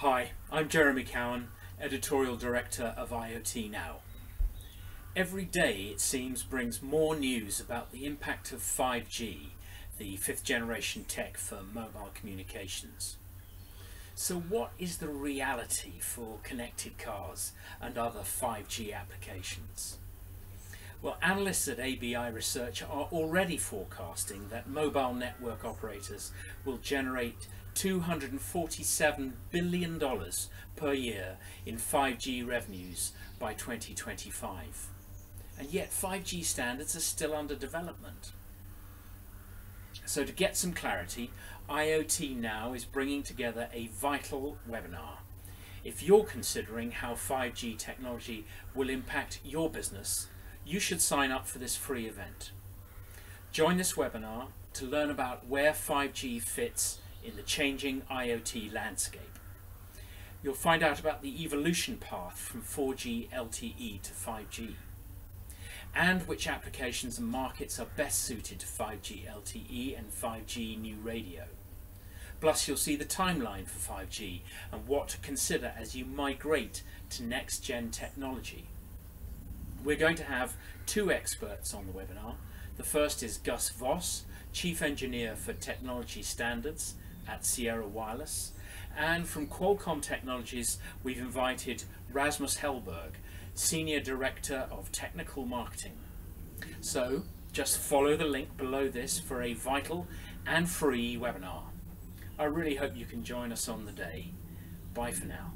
Hi, I'm Jeremy Cowan, Editorial Director of IoT Now. Every day it seems brings more news about the impact of 5G, the fifth generation tech for mobile communications. So what is the reality for connected cars and other 5G applications? Well, analysts at ABI Research are already forecasting that mobile network operators will generate $247 billion per year in 5G revenues by 2025. And yet 5G standards are still under development. So to get some clarity, IoT Now is bringing together a vital webinar. If you're considering how 5G technology will impact your business, you should sign up for this free event. Join this webinar to learn about where 5G fits in the changing IoT landscape. You'll find out about the evolution path from 4G LTE to 5G and which applications and markets are best suited to 5G LTE and 5G new radio. Plus you'll see the timeline for 5G and what to consider as you migrate to next gen technology. We're going to have two experts on the webinar. The first is Gus Vos, Chief Engineer for Technology Standards at Sierra Wireless. And from Qualcomm Technologies, we've invited Rasmus Hellberg, Senior Director of Technical Marketing. So just follow the link below this for a vital and free webinar. I really hope you can join us on the day. Bye for now.